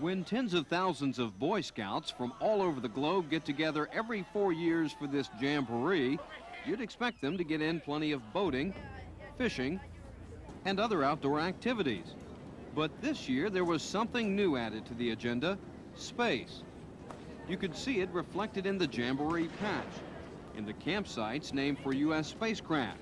When tens of thousands of Boy Scouts from all over the globe get together every four years for this jamboree, you'd expect them to get in plenty of boating, fishing, and other outdoor activities. But this year there was something new added to the agenda, space. You could see it reflected in the Jamboree patch, in the campsites named for U.S. spacecraft,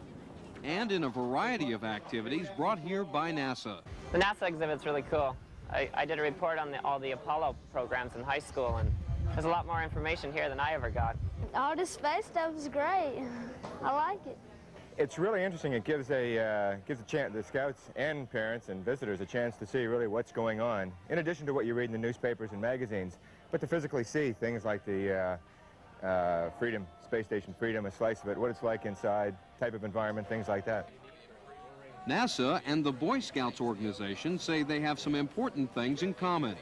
and in a variety of activities brought here by NASA. The NASA exhibit's really cool. I, I did a report on the, all the Apollo programs in high school, and there's a lot more information here than I ever got. All the space stuff is great. I like it. It's really interesting. It gives a uh, gives a chance the scouts and parents and visitors a chance to see really what's going on, in addition to what you read in the newspapers and magazines, but to physically see things like the uh, uh, Freedom Space Station Freedom, a slice of it, what it's like inside, type of environment, things like that. NASA and the Boy Scouts organization say they have some important things in common.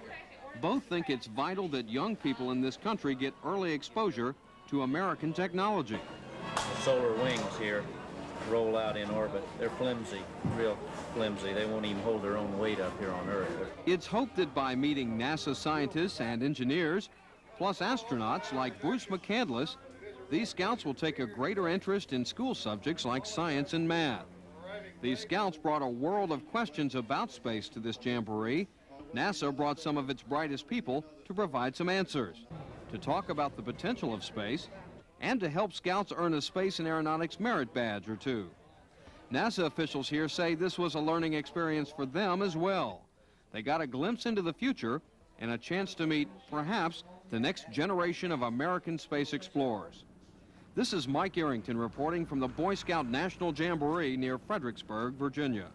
Both think it's vital that young people in this country get early exposure to American technology. The Solar wings here roll out in orbit. They're flimsy, real flimsy. They won't even hold their own weight up here on Earth. It's hoped that by meeting NASA scientists and engineers, plus astronauts like Bruce McCandless, these scouts will take a greater interest in school subjects like science and math. These scouts brought a world of questions about space to this jamboree. NASA brought some of its brightest people to provide some answers, to talk about the potential of space, and to help scouts earn a Space and Aeronautics Merit Badge or two. NASA officials here say this was a learning experience for them as well. They got a glimpse into the future and a chance to meet, perhaps, the next generation of American space explorers. This is Mike Arrington reporting from the Boy Scout National Jamboree near Fredericksburg, Virginia.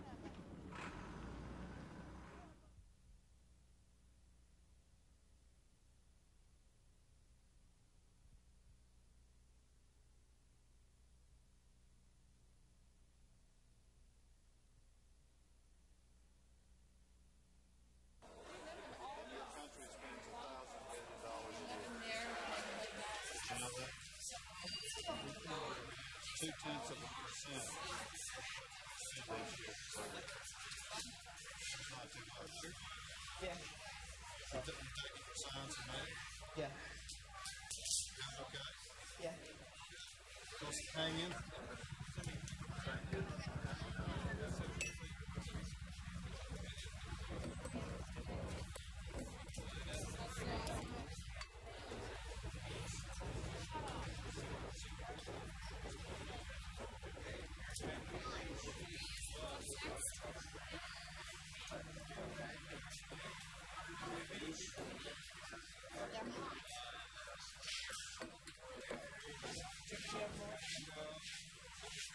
Tenths of a percent. Not too much. Yeah. You take it for science and math? Yeah. Okay. Yeah. Just hang in.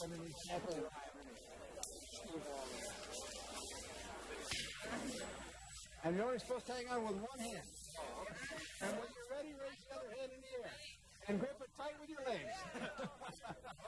And you're only supposed to hang on with one hand. And when you're ready, raise the other hand in the air. And grip it tight with your legs.